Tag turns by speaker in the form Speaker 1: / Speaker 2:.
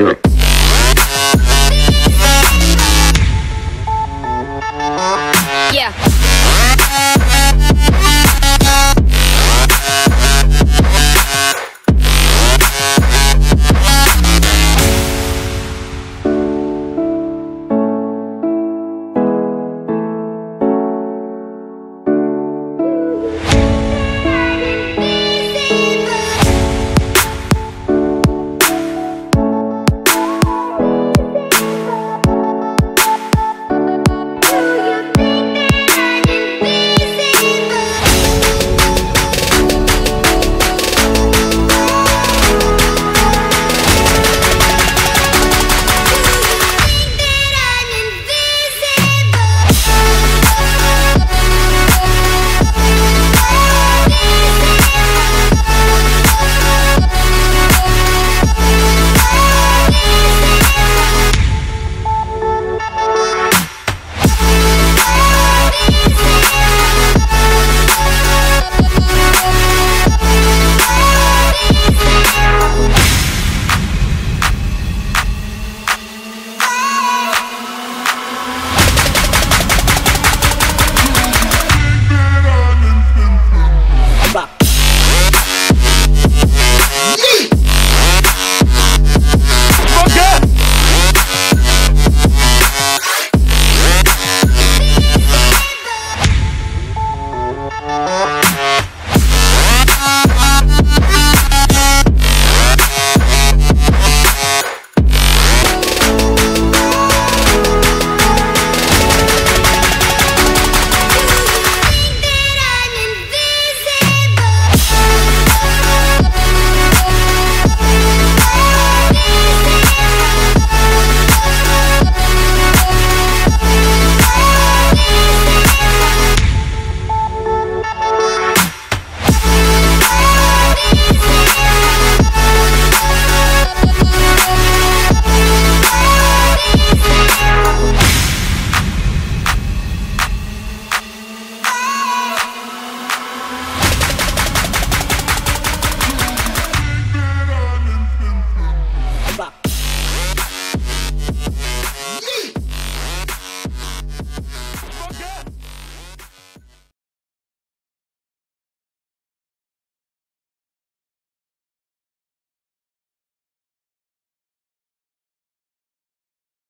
Speaker 1: Yeah.